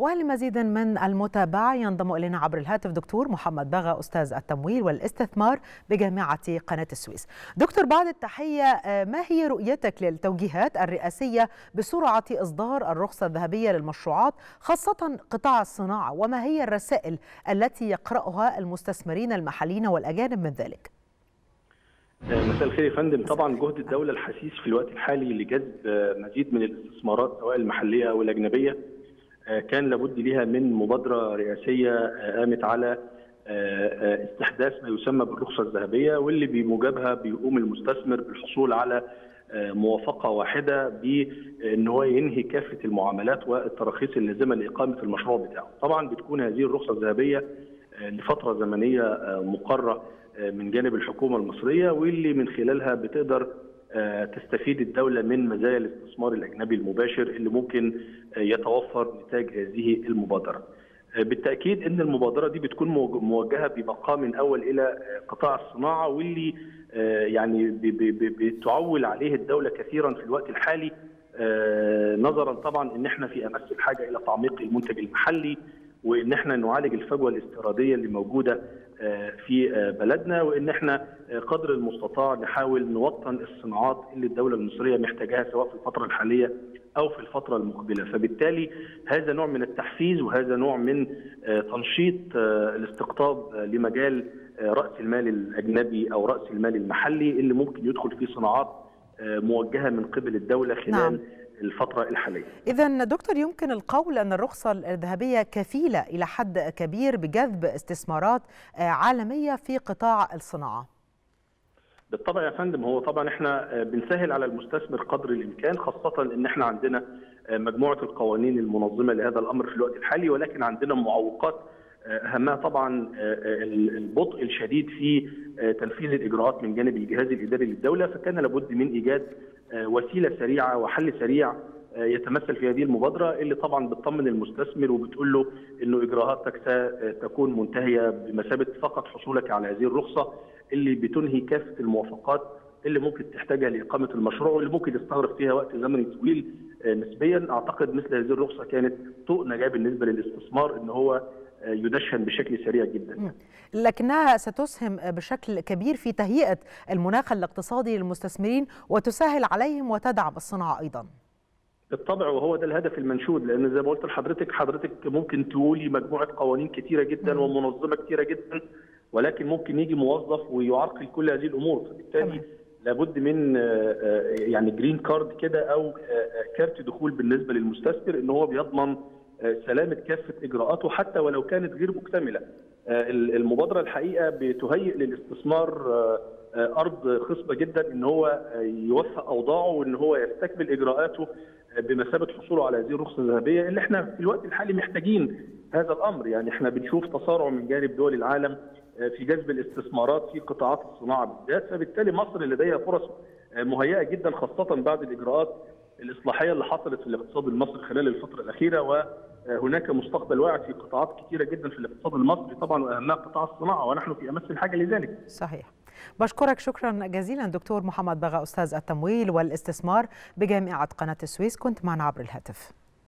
ولمزيد من المتابعة ينضم إلينا عبر الهاتف دكتور محمد بغا أستاذ التمويل والاستثمار بجامعة قناة السويس دكتور بعد التحية ما هي رؤيتك للتوجيهات الرئاسية بسرعة إصدار الرخصة الذهبية للمشروعات خاصة قطاع الصناعة وما هي الرسائل التي يقرأها المستثمرين المحليين والأجانب من ذلك؟ مساء الخير يا فندم طبعا جهد الدولة الحثيث في الوقت الحالي لجذب مزيد من الاستثمارات سواء المحلية أو الأجنبية كان لابد لها من مبادرة رئاسية قامت على استحداث ما يسمى بالرخصة الذهبية واللي بموجبها بيقوم المستثمر بالحصول على موافقة واحدة بأن هو ينهي كافة المعاملات والتراخيص اللازمة لإقامة المشروع بتاعه. طبعا بتكون هذه الرخصة الذهبية لفترة زمنية مقرره من جانب الحكومة المصرية واللي من خلالها بتقدر تستفيد الدولة من مزايا الاستثمار الأجنبي المباشر اللي ممكن يتوفر نتاج هذه المبادرة. بالتأكيد إن المبادرة دي بتكون موجهة بمقام أول إلى قطاع الصناعة واللي يعني بتعول عليه الدولة كثيرا في الوقت الحالي نظرا طبعا إن إحنا في أمس الحاجة إلى تعميق المنتج المحلي وإن إحنا نعالج الفجوة الاستيرادية اللي موجودة في بلدنا وإن إحنا قدر المستطاع نحاول نوطن الصناعات اللي الدولة المصرية محتاجاها سواء في الفترة الحالية أو في الفترة المقبلة فبالتالي هذا نوع من التحفيز وهذا نوع من تنشيط الاستقطاب لمجال رأس المال الأجنبي أو رأس المال المحلي اللي ممكن يدخل في صناعات موجهة من قبل الدولة خلال نعم. الفترة الحالية. إذا دكتور يمكن القول أن الرخصة الذهبية كفيلة إلى حد كبير بجذب استثمارات عالمية في قطاع الصناعة. بالطبع يا فندم هو طبعا إحنا بنسهل على المستثمر قدر الإمكان خاصة إن إحنا عندنا مجموعة القوانين المنظمة لهذا الأمر في الوقت الحالي ولكن عندنا معوقات أهمها طبعا البطء الشديد في تنفيذ الإجراءات من جانب الجهاز الإداري للدولة فكان لابد من إيجاد وسيلة سريعة وحل سريع يتمثل في هذه المبادرة اللي طبعا بتطمن المستثمر وبتقول له إنه إجراءاتك ستكون منتهية بمثابة فقط حصولك على هذه الرخصة اللي بتنهي كافة الموافقات اللي ممكن تحتاجها لإقامة المشروع واللي ممكن يستغرق فيها وقت زمني طويل نسبيا. أعتقد مثل هذه الرخصة كانت طوق نجاة بالنسبة للاستثمار إن هو يدشن بشكل سريع جدا. لكنها ستسهم بشكل كبير في تهيئة المناخ الاقتصادي للمستثمرين وتسهل عليهم وتدعم الصناعة أيضا. بالطبع وهو ده الهدف المنشود لأن زي ما قلت لحضرتك حضرتك ممكن تقولي مجموعة قوانين كثيره جدا ومنظمة كثيره جدا ولكن ممكن يجي موظف ويعرقل كل هذه الأمور. فبالتالي لابد من يعني green card كده أو كارت دخول بالنسبة للمستثمر إن هو بيضمن سلامة كافة إجراءاته حتى ولو كانت غير مكتملة. المبادرة الحقيقة بتهيئ للاستثمار أرض خصبة جدا إن هو يوفق أوضاعه وإن هو يستكمل إجراءاته بمثابة حصوله على هذه الرخصة الذهبية اللي إحنا في الوقت الحالي محتاجين هذا الأمر يعني إحنا بنشوف تسارع من جانب دول العالم في جذب الاستثمارات في قطاعات الصناعة بالذات فبالتالي مصر لديها فرص مهيئة جدا خاصة بعد الإجراءات الإصلاحية اللي حصلت في الاقتصاد المصري خلال الفترة الأخيرة وهناك مستقبل واعد في قطاعات كثيره جدا في الاقتصاد المصري طبعا وأهمها قطاع الصناعة ونحن في أمس الحاجة لذلك. صحيح. بشكرك شكرا جزيلا دكتور محمد بغا أستاذ التمويل والإستثمار بجامعة قناة السويس كنت معنا عبر الهاتف.